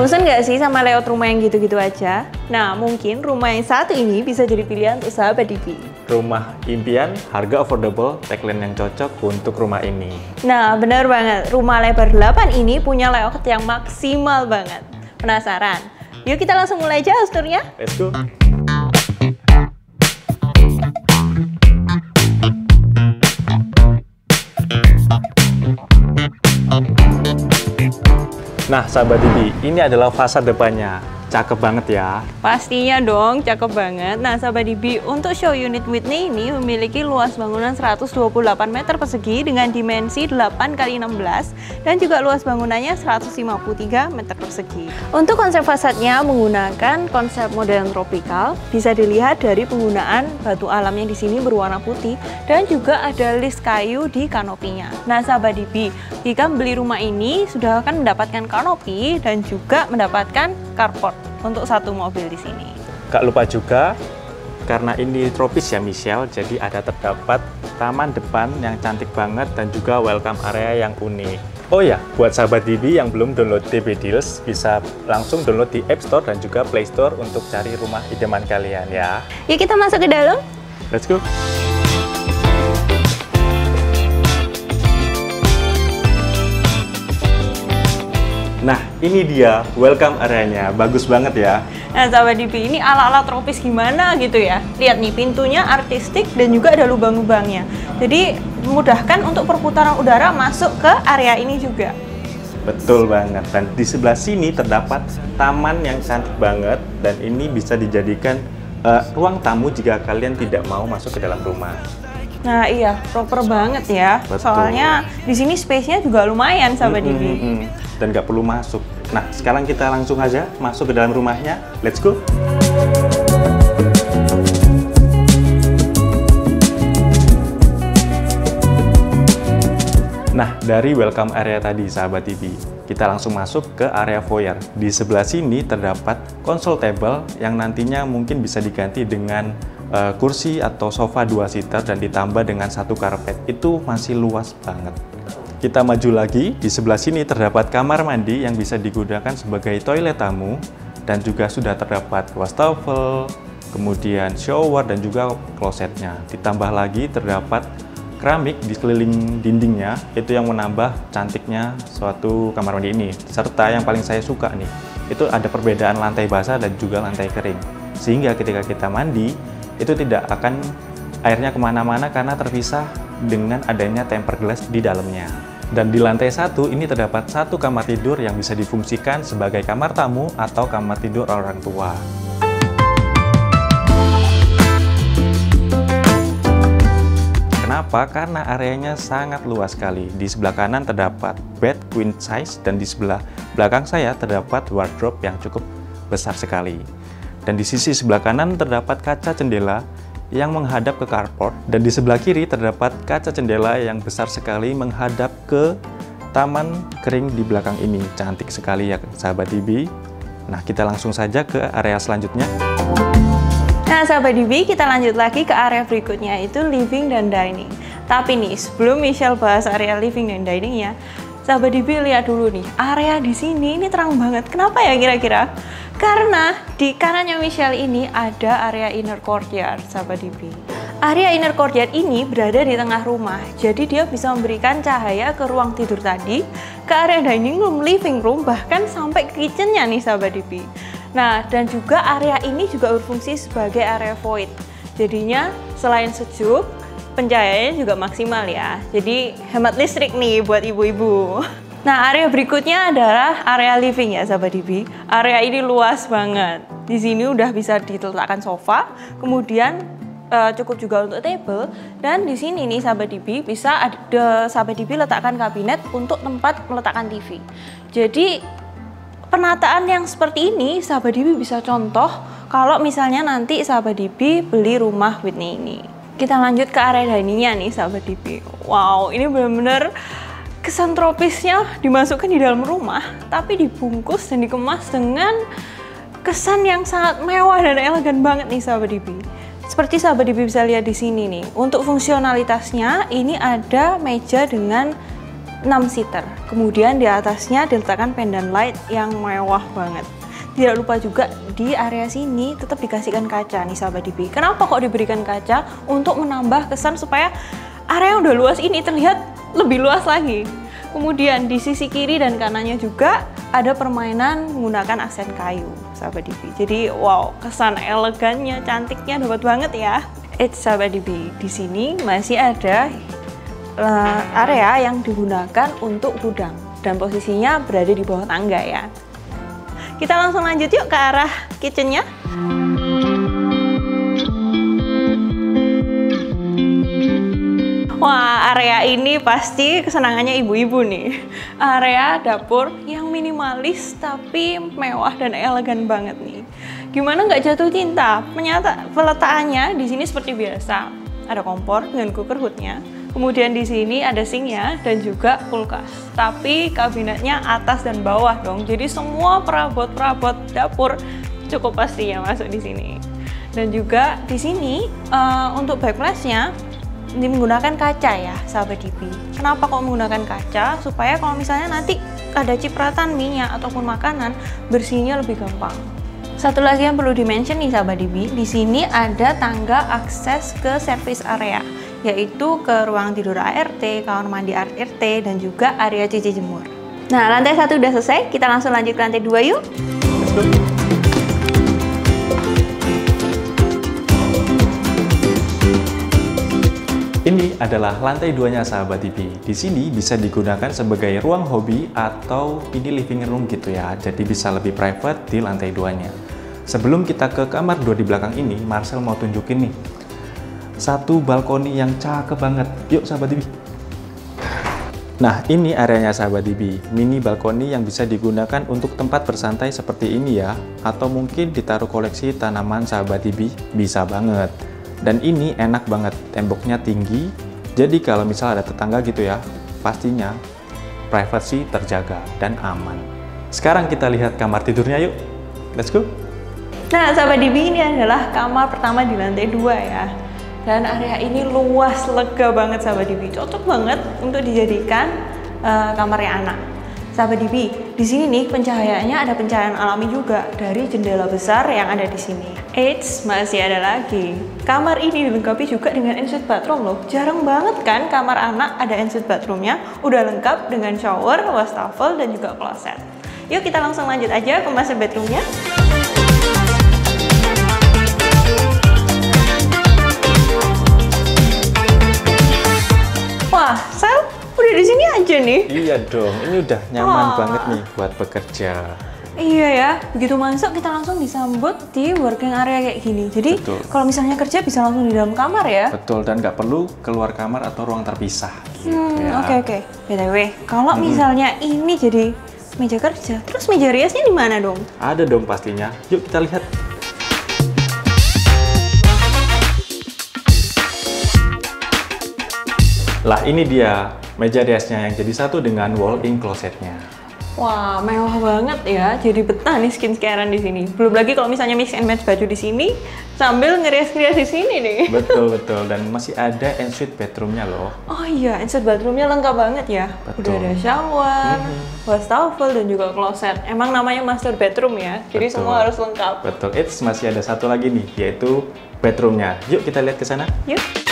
Bosen nggak sih sama layout rumah yang gitu-gitu aja? Nah, mungkin rumah yang satu ini bisa jadi pilihan untuk sahabat Divi. Rumah impian, harga affordable, tagline yang cocok untuk rumah ini. Nah, benar banget. Rumah lebar 8 ini punya layout yang maksimal banget. Penasaran? Yuk kita langsung mulai aja turnya. Let's go! Nah, sahabat Bibi, ini adalah fasad depannya. Cakep banget ya. Pastinya dong, cakep banget. Nah, sahabat Dibi, untuk show unit Whitney ini memiliki luas bangunan 128 meter persegi dengan dimensi 8 x 16 dan juga luas bangunannya 153 meter persegi. Untuk konsep fasadnya menggunakan konsep modern tropikal, bisa dilihat dari penggunaan batu alamnya di sini berwarna putih dan juga ada list kayu di kanopinya. Nah, sahabat Dibi, jika beli rumah ini sudah akan mendapatkan kanopi dan juga mendapatkan carport untuk satu mobil di sini. Gak lupa juga, karena ini tropis ya Michelle, jadi ada terdapat taman depan yang cantik banget dan juga welcome area yang unik. Oh ya, buat sahabat DB yang belum download DB Deals, bisa langsung download di App Store dan juga Play Store untuk cari rumah idaman kalian ya. Yuk kita masuk ke dalam. Let's go! Nah, ini dia welcome areanya. Bagus banget ya. Nah, sahabat DP ini ala-ala tropis gimana gitu ya. Lihat nih, pintunya artistik dan juga ada lubang-lubangnya. Jadi, memudahkan untuk perputaran udara masuk ke area ini juga. Betul banget. Dan di sebelah sini terdapat taman yang cantik banget dan ini bisa dijadikan uh, ruang tamu jika kalian tidak mau masuk ke dalam rumah. Nah iya, proper banget ya. Betul. Soalnya di sini space-nya juga lumayan, sahabat mm -hmm, mm -hmm dan nggak perlu masuk. Nah, sekarang kita langsung aja masuk ke dalam rumahnya. Let's go! Nah, dari welcome area tadi, sahabat TV, kita langsung masuk ke area foyer. Di sebelah sini terdapat konsol table yang nantinya mungkin bisa diganti dengan uh, kursi atau sofa dua seater dan ditambah dengan satu karpet. Itu masih luas banget. Kita maju lagi, di sebelah sini terdapat kamar mandi yang bisa digunakan sebagai toilet tamu dan juga sudah terdapat wastafel, kemudian shower dan juga klosetnya. Ditambah lagi terdapat keramik di sekeliling dindingnya, itu yang menambah cantiknya suatu kamar mandi ini. Serta yang paling saya suka nih, itu ada perbedaan lantai basah dan juga lantai kering. Sehingga ketika kita mandi, itu tidak akan airnya ke mana-mana karena terpisah dengan adanya tempered glass di dalamnya. Dan di lantai satu ini terdapat satu kamar tidur yang bisa difungsikan sebagai kamar tamu atau kamar tidur orang tua. Kenapa? Karena areanya sangat luas sekali. Di sebelah kanan terdapat bed queen size dan di sebelah belakang saya terdapat wardrobe yang cukup besar sekali. Dan di sisi sebelah kanan terdapat kaca jendela yang menghadap ke carport dan di sebelah kiri terdapat kaca jendela yang besar sekali menghadap ke taman kering di belakang ini. Cantik sekali ya sahabat DB. Nah, kita langsung saja ke area selanjutnya. Nah, sahabat DB, kita lanjut lagi ke area berikutnya itu living dan dining. Tapi nih, sebelum Michelle bahas area living dan dining ya, sahabat DB lihat dulu nih, area di sini ini terang banget. Kenapa ya kira-kira? Karena di kanannya Michelle ini ada area inner courtyard, sahabat DB. Area inner courtyard ini berada di tengah rumah, jadi dia bisa memberikan cahaya ke ruang tidur tadi, ke area dining room, living room, bahkan sampai ke kitchennya nih sahabat DB. Nah, dan juga area ini juga berfungsi sebagai area void. Jadinya selain sejuk, pencahayaannya juga maksimal ya. Jadi hemat listrik nih buat ibu-ibu. Nah, area berikutnya adalah area living ya, sahabat Dibi. Area ini luas banget. Di sini udah bisa diletakkan sofa, kemudian uh, cukup juga untuk table, dan di sini nih, sahabat Dibi, bisa ada sahabat Dibi letakkan kabinet untuk tempat meletakkan TV. Jadi, penataan yang seperti ini, sahabat Dibi bisa contoh kalau misalnya nanti sahabat Dibi beli rumah Whitney ini. Kita lanjut ke area diningnya nih, sahabat Dibi. Wow, ini benar-benar kesan tropisnya dimasukkan di dalam rumah, tapi dibungkus dan dikemas dengan kesan yang sangat mewah dan elegan banget nih sahabat Dibi. Seperti sahabat Dibi bisa lihat di sini nih, untuk fungsionalitasnya ini ada meja dengan 6 seater. Kemudian di atasnya diletakkan pendant light yang mewah banget. Tidak lupa juga di area sini tetap dikasihkan kaca nih sahabat DB. Kenapa kok diberikan kaca? Untuk menambah kesan supaya area yang udah luas ini terlihat lebih luas lagi. Kemudian di sisi kiri dan kanannya juga ada permainan menggunakan aksen kayu, sahabat DB. Jadi wow, kesan elegannya, cantiknya dapat banget ya. It's sahabat DB. Di sini masih ada uh, area yang digunakan untuk gudang dan posisinya berada di bawah tangga ya. Kita langsung lanjut yuk ke arah kitchennya. Wah, area ini pasti kesenangannya ibu-ibu nih. Area dapur yang minimalis tapi mewah dan elegan banget nih. Gimana nggak jatuh cinta? Menyata peletakannya di sini seperti biasa. Ada kompor dengan cooker hoodnya Kemudian di sini ada sinknya dan juga kulkas. Tapi kabinetnya atas dan bawah dong. Jadi semua perabot-perabot dapur cukup pasti ya masuk di sini. Dan juga di sini uh, untuk backlashnya ini menggunakan kaca ya sahabat DP. Kenapa kok menggunakan kaca? Supaya kalau misalnya nanti ada cipratan minyak ataupun makanan bersihnya lebih gampang. Satu lagi yang perlu dimention nih sahabat DP, di sini ada tangga akses ke service area yaitu ke ruang tidur ART, kamar mandi ART, dan juga area cuci jemur. Nah, lantai satu udah selesai, kita langsung lanjut ke lantai dua yuk. Ini adalah lantai duanya sahabat TV. Di sini bisa digunakan sebagai ruang hobi atau ini living room gitu ya. Jadi bisa lebih private di lantai duanya. Sebelum kita ke kamar dua di belakang ini, Marcel mau tunjukin nih satu balkoni yang cakep banget. Yuk sahabat Dibi. Nah, ini areanya sahabat Dibi. Mini balkoni yang bisa digunakan untuk tempat bersantai seperti ini ya. Atau mungkin ditaruh koleksi tanaman sahabat Dibi, bisa banget. Dan ini enak banget, temboknya tinggi. Jadi kalau misal ada tetangga gitu ya, pastinya privacy terjaga dan aman. Sekarang kita lihat kamar tidurnya yuk. Let's go. Nah, sahabat Dibi ini adalah kamar pertama di lantai dua ya. Dan area ini luas, lega banget sahabat Dibi. Cocok banget untuk dijadikan uh, kamarnya anak. Sahabat Dibi, di sini nih pencahayaannya ada pencahayaan alami juga dari jendela besar yang ada di sini. Eits, masih ada lagi. Kamar ini dilengkapi juga dengan ensuite bathroom loh. Jarang banget kan kamar anak ada ensuite bathroomnya. Udah lengkap dengan shower, wastafel, dan juga closet. Yuk kita langsung lanjut aja ke master bedroomnya. Wah, Sel udah di sini aja nih. Iya dong, ini udah nyaman oh. banget nih buat bekerja. Iya ya, begitu masuk kita langsung disambut di working area kayak gini. Jadi kalau misalnya kerja bisa langsung di dalam kamar ya. Betul, dan nggak perlu keluar kamar atau ruang terpisah. Gitu hmm, ya. oke oke. BTW, kalau hmm. misalnya ini jadi meja kerja, terus meja riasnya di mana dong? Ada dong pastinya. Yuk kita lihat. Lah ini dia meja riasnya yang jadi satu dengan wall-in closetnya. Wah, mewah banget ya. Jadi betah nih skin-scarean di sini. Belum lagi kalau misalnya mix and match baju di sini sambil ngerias-ngerias di sini nih. Betul, betul. Dan masih ada ensuite bedroomnya loh. Oh iya, ensuite bedroomnya lengkap banget ya. Betul. Udah ada shower, mm -hmm. wastafel, dan juga closet. Emang namanya master bedroom ya. Jadi betul. semua harus lengkap. Betul. It's masih ada satu lagi nih, yaitu bedroomnya. Yuk kita lihat ke sana. Yuk.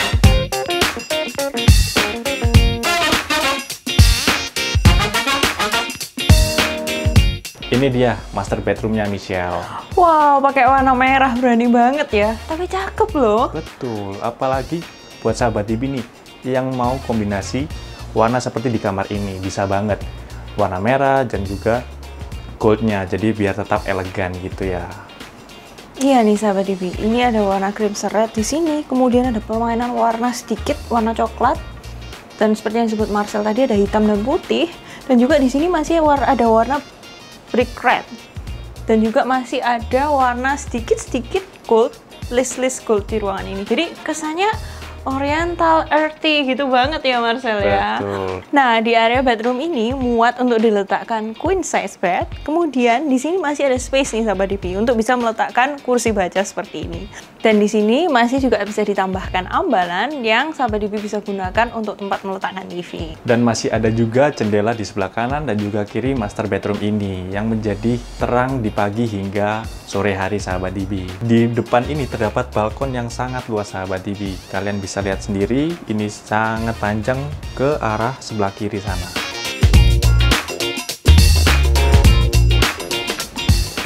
Ini dia master bedroomnya Michelle. Wow, pakai warna merah berani banget ya. Tapi cakep loh. Betul, apalagi buat sahabat Dibi nih yang mau kombinasi warna seperti di kamar ini bisa banget. Warna merah dan juga goldnya, jadi biar tetap elegan gitu ya. Iya nih sahabat Dibi, ini ada warna krim seret di sini, kemudian ada permainan warna sedikit, warna coklat, dan seperti yang disebut Marcel tadi ada hitam dan putih, dan juga di sini masih ada warna brick red dan juga masih ada warna sedikit-sedikit gold list-list gold di ruangan ini jadi kesannya oriental, earthy gitu banget ya Marcel ya. Betul. Nah, di area bedroom ini muat untuk diletakkan queen size bed. Kemudian di sini masih ada space nih sahabat DP untuk bisa meletakkan kursi baca seperti ini. Dan di sini masih juga bisa ditambahkan ambalan yang sahabat DP bisa gunakan untuk tempat meletakkan TV. Dan masih ada juga jendela di sebelah kanan dan juga kiri master bedroom ini yang menjadi terang di pagi hingga sore hari sahabat DB. Di depan ini terdapat balkon yang sangat luas sahabat DB. Kalian bisa lihat sendiri, ini sangat panjang ke arah sebelah kiri sana.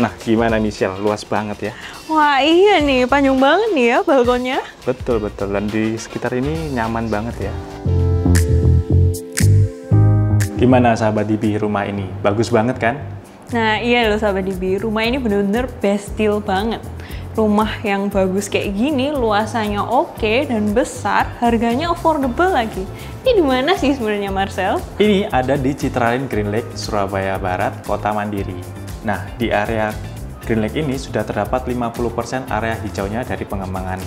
Nah, gimana Michelle? Luas banget ya? Wah iya nih, panjang banget nih ya balkonnya. Betul, betul. Dan di sekitar ini nyaman banget ya. Gimana sahabat DB rumah ini? Bagus banget kan? Nah iya loh sahabat DB, rumah ini bener-bener bestil banget. Rumah yang bagus kayak gini, luasannya oke dan besar, harganya affordable lagi. Ini di mana sih sebenarnya Marcel? Ini ada di Citrarin Green Lake, Surabaya Barat, Kota Mandiri. Nah, di area Green Lake ini sudah terdapat 50% area hijaunya dari pengembangan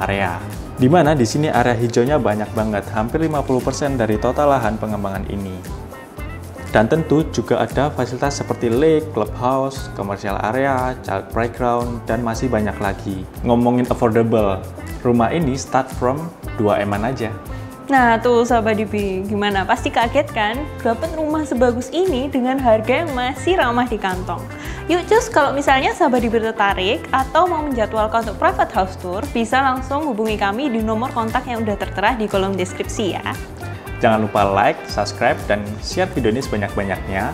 area. Di mana di sini area hijaunya banyak banget, hampir 50% dari total lahan pengembangan ini. Dan tentu juga ada fasilitas seperti lake, clubhouse, commercial area, child playground, dan masih banyak lagi. Ngomongin affordable, rumah ini start from 2 eman aja. Nah tuh sahabat DP, gimana? Pasti kaget kan? Dapat rumah sebagus ini dengan harga yang masih ramah di kantong. Yuk cus, kalau misalnya sahabat DP tertarik atau mau menjadwalkan untuk private house tour, bisa langsung hubungi kami di nomor kontak yang udah tertera di kolom deskripsi ya. Jangan lupa like, subscribe, dan share video ini sebanyak-banyaknya.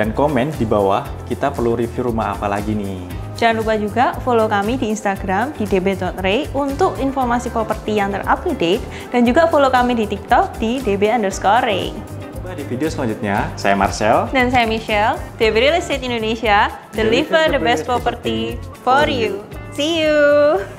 Dan komen di bawah, kita perlu review rumah apa lagi nih. Jangan lupa juga follow kami di Instagram di db.ray untuk informasi properti yang terupdate dan juga follow kami di TikTok di db underscore ray. Di video selanjutnya, saya Marcel. Dan saya Michelle, DB Real Estate Indonesia, deliver the best property for you. See you!